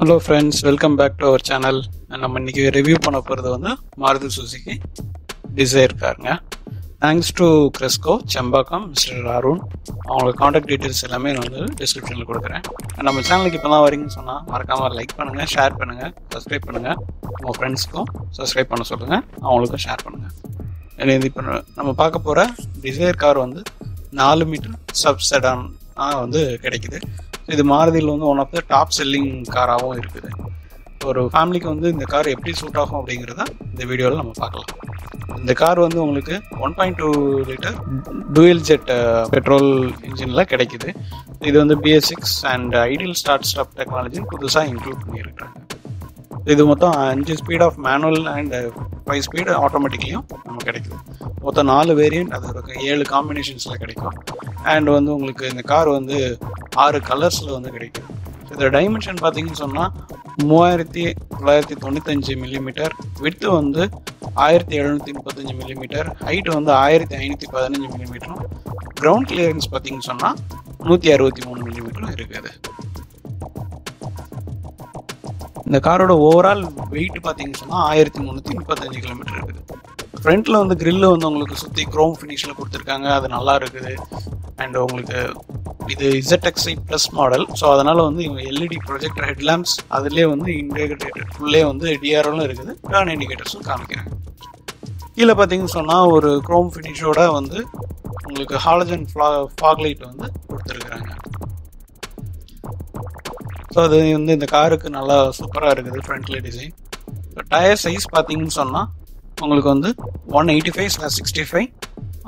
Hello friends welcome back to our channel நம்ம இன்னைக்கு review பண்ண போகிறது வந்து மாருதி சுசுகி டிசைர் காருங்க தேங்க்ஸ் டு கிரெஸ்கோ செம்பாக்கம் மிஸ்டர் அருண் அவங்களோட காண்டாக்ட் டீட்டெயில்ஸ் எல்லாமே நான் வந்து டிஸ்கிரிப்ஷனில் கொடுக்குறேன். நம்ம சேனலுக்கு இப்போ தான் வரீங்கன்னு சொன்னால் மறக்காமல் லைக் பண்ணுங்கள் ஷேர் பண்ணுங்கள் சப்ஸ்கிரைப் பண்ணுங்கள் உங்கள் ஃப்ரெண்ட்ஸ்க்கும் சப்ஸ்கிரைப் பண்ண சொல்லுங்கள் அவங்களுக்கும் ஷேர் பண்ணுங்கள் இது இப்போ நம்ம பார்க்க போகிற டிசைர் கார் வந்து நாலு மீட்டர் சப்செடான் வந்து கிடைக்குது. இது மாருதியில் வந்து one of the top selling காராகவும் இருக்குது. ஒரு ஃபேமிலிக்கு வந்து இந்த கார் எப்படி சூட் ஆகும் அப்படிங்கிறத இந்த வீடியோவில் நம்ம பார்க்கலாம். இந்த கார் வந்து உங்களுக்கு one point two litre dual jet petrol இன்ஜினில் கிடைக்குது. இது வந்து BS six and ideal start stop technology புதுசாக இன்க்ளூட் பண்ணியிருக்காங்க. இது மொத்தம் அஞ்சு speed of manual and five speed ஆட்டோமேட்டிக்லையும் நமக்கு கிடைக்குது. மொத்தம் நாலு வேரியண்ட் அது ஒரு ஏழு காம்பினேஷன்ஸில் கிடைக்கும். அண்ட் வந்து உங்களுக்கு இந்த கார் வந்து ஆறு கலர்ஸில் வந்து கிடைக்கும். இதோட டைமென்ஷன் பார்த்தீங்கன்னு சொன்னால் மூவாயிரத்தி தொள்ளாயிரத்தி தொண்ணூத்தஞ்சு மில்லிமீட்டர் விட்டு வந்து ஆயிரத்தி எழுநூற்றி முப்பத்தஞ்சு மில்லிமீட்டர் ஹைட் வந்து ஆயிரத்தி ஐநூற்றி பதினஞ்சு மில்லிமீட்டரும் கிரவுண்ட் கிளியரன்ஸ் பார்த்தீங்கன்னு சொன்னால் நூற்றி அறுபத்தி மூணு மில்லிமீட்டரும் இருக்குது இந்த காரோட ஓவரால் வெயிட் பார்த்தீங்கன்னு சொன்னால் ஆயிரத்தி முந்நூற்றி முப்பத்தஞ்சு கிலோமீட்டர் இருக்குது. ஃப்ரண்ட்டில் வந்து கிரில்லு வந்து உங்களுக்கு சுற்றி க்ரோம் ஃபினிஷில் கொடுத்துருக்காங்க. அது நல்லா இருக்குது. அண்ட் உங்களுக்கு இது இசட்எக்ஸ்ஐ ப்ளஸ் மாடல் ஸோ அதனால் வந்து இவங்க எல்இடி ப்ரொஜெக்டர் ஹெட்லாம்ப்ஸ் அதுலேயே வந்து இன்டெகிரேட்டட் ஃபுல்லே வந்து டிஆர்எலும் இருக்குது. டேர்ன் இண்டிகேட்டர்ஸும் காமிக்கிறாங்க கீழே பார்த்தீங்கன்னு சொன்னால் ஒரு க்ரோம் ஃபினிஷோட வந்து உங்களுக்கு ஹாலஜன் ஃப்ளா ஃபாக்லைட் வந்து கொடுத்துருக்குறாங்க. ஸோ அது வந்து இந்த காருக்கு நல்லா சூப்பராக இருக்குது ஃப்ரண்ட்ல டிசைன் டயர் சைஸ் பார்த்தீங்கன்னு சொன்னால் உங்களுக்கு வந்து one eighty five slash sixty five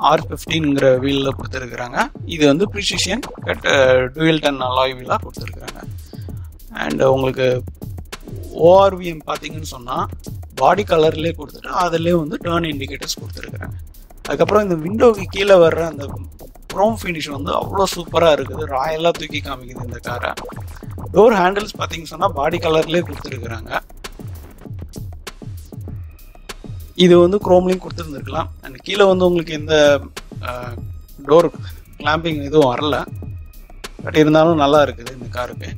R ஃபிஃப்டின்ங்கிற வீலில் கொடுத்துருக்குறாங்க. இது வந்து precision cut dual tone alloy வீலாக கொடுத்துருக்குறாங்க. அண்ட் உங்களுக்கு ஓஆர்விஎம் பார்த்தீங்கன்னு சொன்னால் பாடி கலர்லேயே கொடுத்துட்டு அதுலேயே வந்து டேர்ன் இண்டிகேட்டர்ஸ் கொடுத்துருக்குறாங்க. அதுக்கப்புறம் இந்த விண்டோவுக்கு கீழே வர்ற அந்த க்ரோம் ஃபினிஷ் வந்து அவ்வளோ சூப்பராக இருக்குது. ராயலாக தூக்கி காமிக்குது இந்த காரை டோர் ஹேண்டில்ஸ் பார்த்தீங்கன்னு சொன்னால் பாடி கலர்லேயே கொடுத்துருக்குறாங்க. இது வந்து குரோம்லையும் கொடுத்துருந்துருக்கலாம். அண்ட் கீழே வந்து உங்களுக்கு எந்த டோர் கிளாம்பிங் எதுவும் வரல. பட் இருந்தாலும் நல்லா இருக்குது இந்த காருக்கு.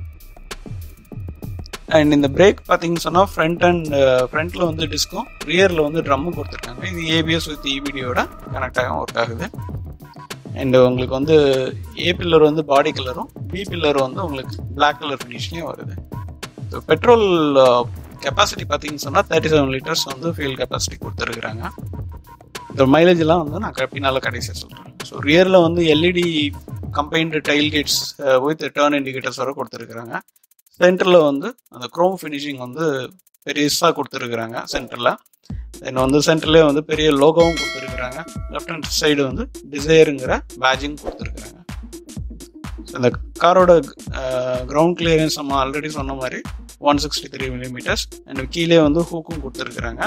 அண்ட் இந்த பிரேக் பார்த்தீங்கன்னு சொன்னால் ஃப்ரண்ட் அண்ட் ஃப்ரண்ட்டில் வந்து டிஸ்க்கும் ரியரில் வந்து ட்ரம்மும் கொடுத்துருக்காங்க. இது ஏபிஎஸ் வித் இபிடியோட கனெக்டாக ஒர்க் ஆகுது. அண்ட் உங்களுக்கு வந்து ஏ பில்லர் வந்து பாடி கலரும் பி பில்லர் வந்து உங்களுக்கு பிளாக் கலர் ஃபினிஷ்லேயும் வருது. பெட்ரோல் கெப்பாசிட்டி பார்த்தீங்கன்னு சொன்னால் தேர்ட்டி செவன் லிட்டர்ஸ் வந்து ஃபியூல் கெப்பாசிட்டி கொடுத்துருக்குறாங்க. இந்த மைலேஜ்லாம் வந்து நான் பின்னால் கடைசியாக சொல்கிறேன் ஸோ ரியரில் வந்து LED combined tail gates with turn indicators வர கொடுத்துருக்குறாங்க. சென்டரில் வந்து அந்த க்ரோம் ஃபினிஷிங் வந்து பெருசாக கொடுத்துருக்குறாங்க சென்டரில் தென் வந்து சென்டர்லேயே வந்து பெரிய லோகோவும் கொடுத்துருக்குறாங்க. லெஃப்ட் ஹேண்ட் சைடு வந்து டிசைருங்கிற பேஜிங் கொடுத்துருக்குறாங்க. இந்த காரோட கிரவுண்ட் கிளியரன்ஸ் நம்ம ஆல்ரெடி சொன்ன மாதிரி one sixty three millimetres and கீழே வந்து ஹூக்கும் கொடுத்துருக்குறாங்க.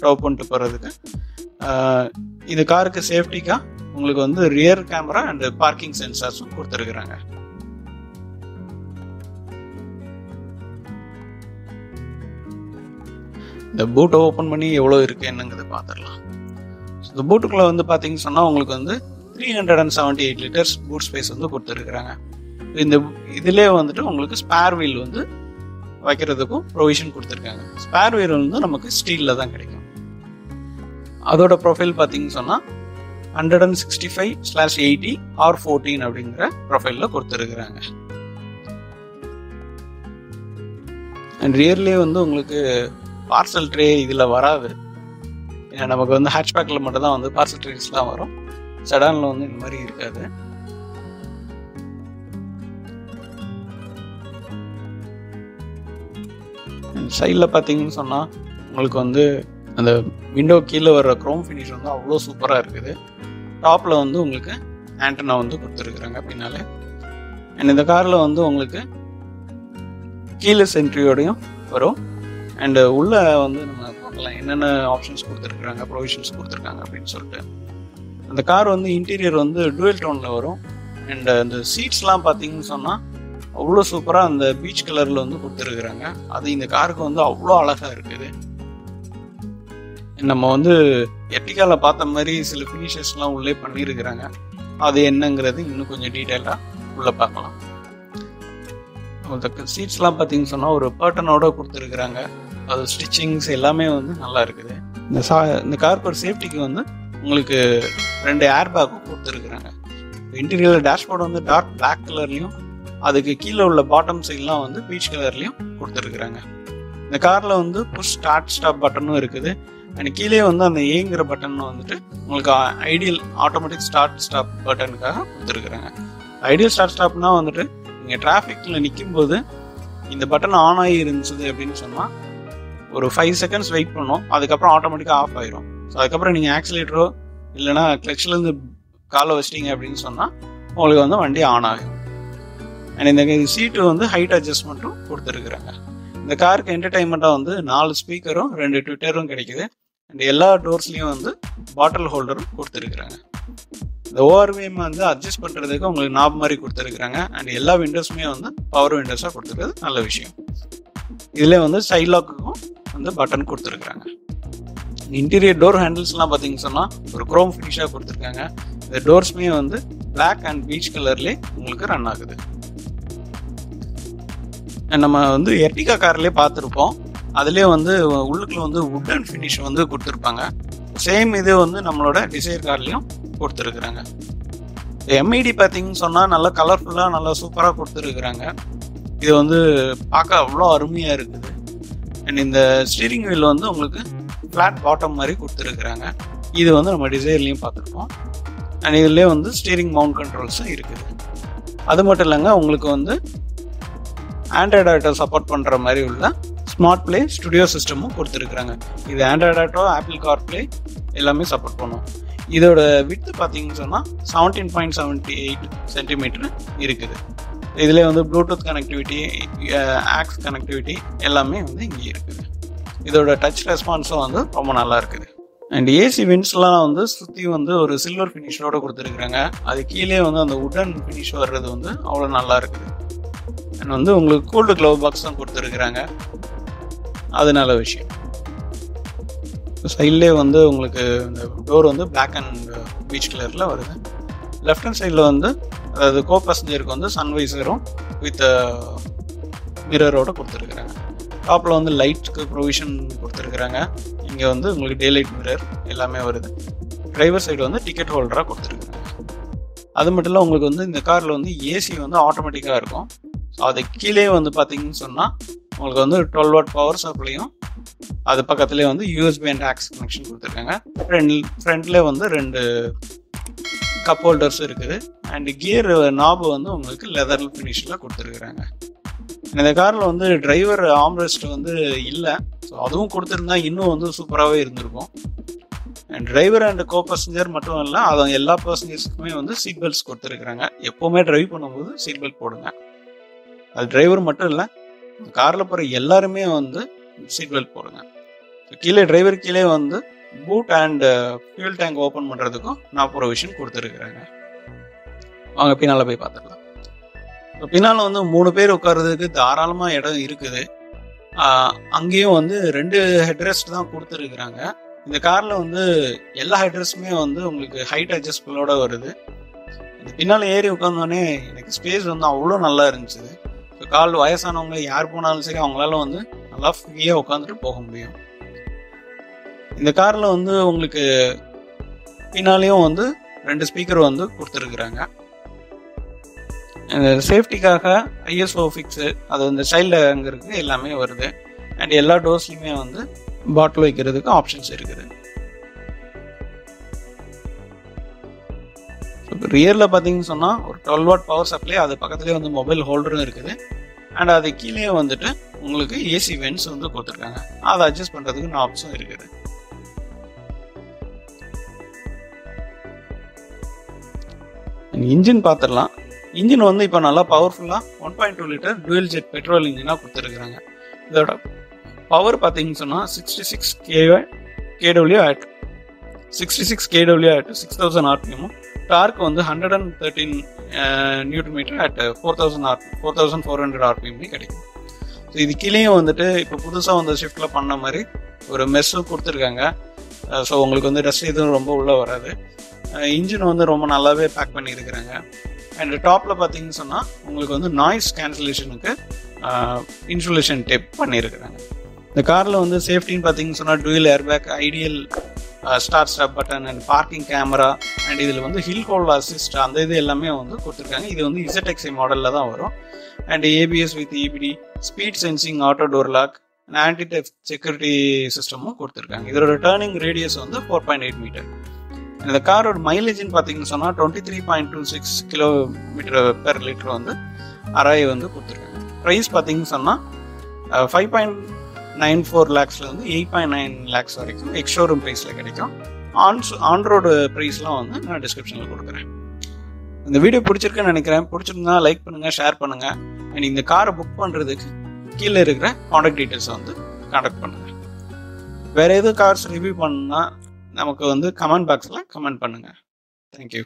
டாப் பண்ணிட்டு போகிறதுக்கு இது காருக்கு சேஃப்டிக்காக உங்களுக்கு வந்து ரியர் கேமரா அண்ட் பார்க்கிங் சென்சார்ஸும் கொடுத்துருக்குறாங்க. இந்த பூட்டை ஓப்பன் பண்ணி எவ்வளோ இருக்குது என்னங்கிறது பார்த்துடலாம். இந்த பூட்டுக்குள்ளே வந்து பார்த்தீங்கன்னு சொன்னால் உங்களுக்கு வந்து three hundred and seventy eight litres boot space வந்து கொடுத்துருக்குறாங்க. இந்த இதிலே வந்துட்டு உங்களுக்கு ஸ்பேர் வீல் வந்து வைக்கிறதுக்கும் ப்ரொவிஷன் கொடுத்துருக்காங்க. ஸ்பேர் வீல் வந்து நமக்கு ஸ்டீலில் தான் கிடைக்கும். அதோட ப்ரொஃபைல் பார்த்தீங்கன்னு சொன்னால் hundred and sixty five slash eighty R fourteen அப்படிங்கிற ப்ரொஃபைலில் கொடுத்துருக்குறாங்க. அண்ட் ரியர்லேயே வந்து உங்களுக்கு பார்சல் ட்ரே இதில் வராது. ஏன்னா நமக்கு வந்து ஹேட்ச்பேக்கில் மட்டும் தான் வந்து பார்சல் ட்ரேஸ்லாம் வரும். செடானில் வந்து இந்த மாதிரி இருக்காது. சைடில் பார்த்தீங்கன்னு சொன்னால் உங்களுக்கு வந்து அந்த விண்டோ கீழே வர்ற க்ரோம் ஃபினிஷ் வந்து அவ்வளோ சூப்பராக இருக்குது. டாப்பில் வந்து உங்களுக்கு ஆண்டனா வந்து கொடுத்துருக்குறாங்க பின்னாலே. அண்ட் இந்த காரில் வந்து உங்களுக்கு கீழே சென்ட்ரியோடையும் வரும். அண்டு உள்ளே வந்து நம்ம பார்க்கலாம் என்னென்ன ஆப்ஷன்ஸ் கொடுத்துருக்குறாங்க ப்ரொவிஷன்ஸ் கொடுத்துருக்காங்க அப்படின்னு சொல்லிட்டு. அந்த கார் வந்து இன்டீரியர் வந்து டுவெல் டோனில் வரும். அண்ட் அந்த சீட்ஸ்லாம் பார்த்தீங்கன்னு சொன்னால் அவ்வளோ சூப்பராக அந்த பீச் கலரில் வந்து கொடுத்துருக்குறாங்க. அது இந்த காருக்கு வந்து அவ்வளோ அழகாக இருக்குது. நம்ம வந்து எட்டிக்காவில் பார்த்த மாதிரி சில ஃபினிஷஸ்லாம் உள்ளே பண்ணியிருக்கிறாங்க. அது என்னங்கிறது இன்னும் கொஞ்சம் டீட்டெயிலாக உள்ளே பார்க்கலாம். அந்த சீட்ஸ்லாம் பார்த்தீங்கன்னு சொன்னால் ஒரு பேட்டனோட கொடுத்துருக்குறாங்க. அது ஸ்டிச்சிங்ஸ் எல்லாமே வந்து நல்லா இருக்குது. இந்த சா இந்த காருக்கு ஒரு சேஃப்டிக்கு வந்து உங்களுக்கு ரெண்டு ஏர் பேக்கும் கொடுத்துருக்குறாங்க இன்டீரியர் டேஷ்போர்டு வந்து டார்க் பிளாக் கலர்லேயும் அதுக்கு கீழே உள்ள பாட்டம் சைட்லாம் வந்து பீச் கலர்லையும் கொடுத்துருக்குறாங்க. இந்த காரில் வந்து புஷ் ஸ்டார்ட் ஸ்டாப் பட்டனும் இருக்குது. அண்ட் கீழே வந்து அந்த ஏங்கிற பட்டன் வந்துட்டு உங்களுக்கு ஐடியல் ஆட்டோமேட்டிக் ஸ்டார்ட் ஸ்டாப் பட்டனுக்காக கொடுத்துருக்குறாங்க. ஐடியல் ஸ்டார்ட் ஸ்டாப்னா வந்துட்டு நீங்கள் டிராஃபிக்கில் நிற்கும் போது இந்த பட்டன் ஆன் ஆகி இருந்துச்சு அப்படின்னு சொன்னால் ஒரு ஃபைவ் செகண்ட்ஸ் வெயிட் பண்ணும். அதுக்கப்புறம் ஆட்டோமேட்டிக்காக ஆஃப் ஆயிரும். ஸோ அதுக்கப்புறம் நீங்கள் ஆக்சிலேட்டரோ இல்லைனா கிளச்சிலேருந்து காலை வச்சிட்டீங்க அப்படின்னு சொன்னால் உங்களுக்கு வந்து வண்டி ஆன் ஆகும். அண்ட் இந்த சீட்டு வந்து ஹைட் அட்ஜஸ்ட்மெண்ட்டும் கொடுத்துருக்குறாங்க. இந்த காருக்கு என்டர்டைன்மெண்ட்டாக வந்து நாலு ஸ்பீக்கரும் ரெண்டு ட்விட்டரும் கிடைக்குது. அண்ட் எல்லா டோர்ஸ்லேயும் வந்து பாட்டில் ஹோல்டரும் கொடுத்துருக்குறாங்க. இந்த ஓஆர்விஎம் வந்து அட்ஜஸ்ட் பண்ணுறதுக்கு உங்களுக்கு நாப் மாதிரி கொடுத்துருக்குறாங்க. அண்ட் எல்லா விண்டோஸுமே வந்து பவர் விண்டோஸாக கொடுத்துருக்குறது நல்ல விஷயம். இதில் வந்து சைட் லாக்குக்கும் வந்து பட்டன் கொடுத்துருக்குறாங்க. இன்டீரியர் டோர் ஹேண்டில்ஸ்லாம் பார்த்தீங்கன்னு சொன்னால் ஒரு க்ரோம் ஃபினிஷாக கொடுத்துருக்காங்க. இந்த டோர்ஸ்மே வந்து பிளாக் அண்ட் பீச் கலர்லேயே உங்களுக்கு ரன் ஆகுது. நம்ம வந்து எர்டிகா கார்லேயே பார்த்துருப்போம். அதுலேயே வந்து உள்ளுக்குள்ள வந்து உட்டன் ஃபினிஷ் வந்து கொடுத்துருப்பாங்க. சேம் இது வந்து நம்மளோட டிசைர் கார்லேயும் கொடுத்துருக்குறாங்க. எம்ஐடி பார்த்தீங்கன்னு சொன்னால் நல்லா கலர்ஃபுல்லாக நல்லா சூப்பராக கொடுத்துருக்குறாங்க. இது வந்து பார்க்க அவ்வளோ அருமையாக இருக்குது. அண்ட் இந்த ஸ்டீரிங் வீல் வந்து உங்களுக்கு ஃப்ளாட் பாட்டம் மாதிரி கொடுத்துருக்குறாங்க. இது வந்து நம்ம டிசைர்லேயும் பார்த்துருப்போம். அண்ட் இதுலேயே வந்து ஸ்டீரிங் மவுண்ட் கண்ட்ரோல்ஸும் இருக்குது. அது மட்டும் இல்லைங்க உங்களுக்கு வந்து ஆண்ட்ராய்டு ஆட்டோ சப்போர்ட் பண்ணுற மாதிரி உள்ள ஸ்மார்ட் பிளே ஸ்டுடியோ சிஸ்டமும் கொடுத்துருக்குறாங்க. இது Android Auto Apple CarPlay எல்லாமே சப்போர்ட் பண்ணும். இதோட வித்து பார்த்தீங்கன்னு சொன்னால் seventeen point seventy eight centimetre இருக்குது. இதில் வந்து ப்ளூடூத் கனெக்டிவிட்டி ஆக்ஸ் கனெக்டிவிட்டி எல்லாமே வந்து இங்கே இருக்குது. இதோட டச் ரெஸ்பான்ஸும் வந்து ரொம்ப நல்லா இருக்குது. அண்ட் ஏசி வின்ஸ்லாம் வந்து சுற்றி வந்து ஒரு சில்வர் ஃபினிஷோடு கொடுத்துருக்குறாங்க. அது கீழே வந்து அந்த உடன் ஃபினிஷ் வர்றது வந்து அவ்வளோ நல்லா இருக்குது. அண்ட் வந்து உங்களுக்கு கூல்டு க்ளவ் பாக்ஸும் கொடுத்துருக்குறாங்க. அது நல்ல விஷயம். சைட்லேயே வந்து உங்களுக்கு இந்த டோர் வந்து பிளாக் அண்ட் பீச் கலரில் வருது. லெஃப்ட் ஹேண்ட் சைடில் வந்து அதாவது கோ பேசஞ்சருக்கு வந்து சன்வைசரும் வித் மிரரோட கொடுத்துருக்குறாங்க. டாப்பில் வந்து லைட்டுக்கு ப்ரொவிஷன் கொடுத்துருக்குறாங்க. இங்கே வந்து உங்களுக்கு டே லைட் மிரர் எல்லாமே வருது. டிரைவர் சைடு வந்து டிக்கெட் ஹோல்டராக கொடுத்துருக்குறாங்க. அது மட்டும் இல்லை உங்களுக்கு வந்து இந்த காரில் வந்து ஏசி வந்து ஆட்டோமேட்டிக்காக இருக்கும். அது கீழே வந்து பார்த்தீங்கன்னு சொன்னால் உங்களுக்கு வந்து டுவெல் வாட் பவர் சப்ளையும் அது பக்கத்துலேயே வந்து யூஎஸ்பி அண்ட் ஆக்ஸ் கனெக்ஷன் கொடுத்துருக்காங்க. ரெண்டு ஃப்ரண்ட்லேயே வந்து ரெண்டு கப் ஹோல்டர்ஸ் இருக்குது. அண்ட் கியர் நாபு வந்து உங்களுக்கு லெதர் ஃபினிஷில் கொடுத்துருக்குறாங்க. இந்த காரில் வந்து டிரைவர் ஆம்ரெஸ்ட் வந்து இல்லை. ஸோ அதுவும் கொடுத்துருந்தா இன்னும் வந்து சூப்பராகவே இருந்திருக்கும். And driver and co passenger மட்டும் இல்லை அது எல்லா பர்சனேஜ்க்குமே வந்து சீட் பெல்ட்ஸ் கொடுத்துருக்குறாங்க. எப்போவுமே ட்ரைவ் பண்ணும்போது சீட் பெல்ட் போடுங்க. அது டிரைவர் மட்டும் இல்லை காரில் போகிற எல்லாருமே வந்து சீட் பெல்ட் போடுங்க கீழே டிரைவர் கீழே வந்து boot and fuel tank open பண்ணுறதுக்கும் நான் ப்ரொவிஷன் கொடுத்துருக்குறாங்க. வாங்க பின்னால் போய் பார்த்துக்கலாம் இப்போ பின்னால் வந்து மூணு பேர் உட்கார்றதுக்கு தாராளமாக இடம் இருக்குது. அங்கேயும் வந்து ரெண்டு ஹெட்ரெஸ்ட் தான் கொடுத்துருக்குறாங்க. இந்த காரில் வந்து எல்லா ஹெட்ரெஸ்ட்டுமே வந்து உங்களுக்கு ஹைட் அட்ஜஸ்ட்மெண்டோட வருது. இந்த பின்னால் ஏறி உட்காந்தோடனே எனக்கு ஸ்பேஸ் வந்து அவ்வளோ நல்லா இருந்துச்சு. கால் வயசானவங்க யார் போனாலும் சரி அவங்களால வந்து நல்லா ஃப்ரீயாக உட்காந்துட்டு போக முடியும். இந்த காரில் வந்து உங்களுக்கு பின்னாலேயும் வந்து ரெண்டு ஸ்பீக்கர் வந்து கொடுத்துருக்குறாங்க. சேஃப்டிக்காக ஐஎஸ்ஓ ஃபிக்ஸு அது இந்த சைல்டு அங்கே எல்லாமே வருது. அண்ட் எல்லா டோர்ஸ்லையுமே வந்து பாட்டில் வைக்கிறதுக்கு ஆப்ஷன்ஸ் இருக்குது. ரியரில் பார்த்தீங்கன்னு சொன்னால் ஒரு டுவெல் வாட் பவர் சப்ளை அது பக்கத்துலேயே வந்து மொபைல் ஹோல்டரும் இருக்குது. அண்ட் அது கீழே வந்துட்டு உங்களுக்கு ஏசி வென்ஸ் வந்து கொடுத்துருக்காங்க. அதை அட்ஜஸ்ட் பண்ணுறதுக்கு நாப்ஸும் இருக்குது. இன்ஜின் பார்த்துடலாம் இன்ஜின் வந்து இப்போ நல்லா பவர்ஃபுல்லாக one point two litre dual jet petrol இன்ஜினாக கொடுத்துருக்குறாங்க. இதோட பவர் பார்த்தீங்கன்னு சொன்னால் sixty six K K W at sixty six K W at six thousand ஆர்பிஎம்மும் torque வந்து hundred and thirteen newton metre at four thousand or four thousand four hundred ஆர்பிஎம்லேயும் கிடைக்கும். So இது கீழேயும் வந்துட்டு இப்போ புதுசாக வந்து ஷிஃப்ட்டில் பண்ண மாதிரி ஒரு மெஸ்ஸும் கொடுத்துருக்காங்க. ஸோ உங்களுக்கு வந்து டஸ்ட் எதுவும் ரொம்ப உள்ளே வராது. இன்ஜின் வந்து ரொம்ப நல்லாவே பேக் பண்ணியிருக்கிறாங்க. அண்ட் டாப்பில் பார்த்தீங்கன்னு சொன்னால் உங்களுக்கு வந்து நாய்ஸ் கேன்சலேஷனுக்கு இன்சுலேஷன் டேப் பண்ணியிருக்கிறாங்க. இந்த காரில் வந்து சேஃப்டின்னு பார்த்தீங்கன்னு சொன்னால் dual airbag ideal start stop button and parking camera and இதில் வந்து ஹில் ஹோல்ட் அசிஸ்ட் அந்த இது எல்லாமே வந்து கொடுத்துருக்காங்க. இது வந்து இசட்எக்ஸி மாடலில் தான் வரும். And ABS with EBD speed sensing auto door lock and anti theft security சிஸ்டமும் கொடுத்துருக்காங்க. இதோட டேர்னிங் ரேடியஸ் வந்து ஃபோர் பாயிண்ட் எயிட் மீட்டர் இந்த காரோட மைலேஜ்னு பார்த்தீங்கன்னு சொன்னால் twenty three point two six kilometre per litre வந்து அராய் வந்து கொடுத்துருக்காங்க. ப்ரைஸ் பார்த்தீங்கன்னு சொன்னால் ஃபைவ் பாயிண்ட் நைன் ஃபோர் லேக்ஸ்லேருந்து எயிட் பாயிண்ட் நைன் லேக்ஸ் வரைக்கும் எக்ஸ்ஷோரூம் ப்ரைஸில் கிடைக்கும். ஆன் ஆன்ரோடு ப்ரைஸ்லாம் வந்து நான் டிஸ்கிரிப்ஷனில் கொடுக்குறேன். இந்த வீடியோ பிடிச்சிருக்குன்னு நினைக்கிறேன். பிடிச்சிருந்தா லைக் பண்ணுங்கள் ஷேர் பண்ணுங்கள் அண்ட் இந்த காரை புக் பண்ணுறதுக்கு கீழே இருக்கிற காண்டாக்ட் டீட்டெயில்ஸை வந்து காண்டாக்ட் பண்ணுங்கள் வேறு எதுவும் கார்ஸ் ரிவ்யூ பண்ணால் நமக்கு வந்து கமெண்ட் பாக்ஸில் கமெண்ட் பண்ணுங்கள் தேங்க்யூ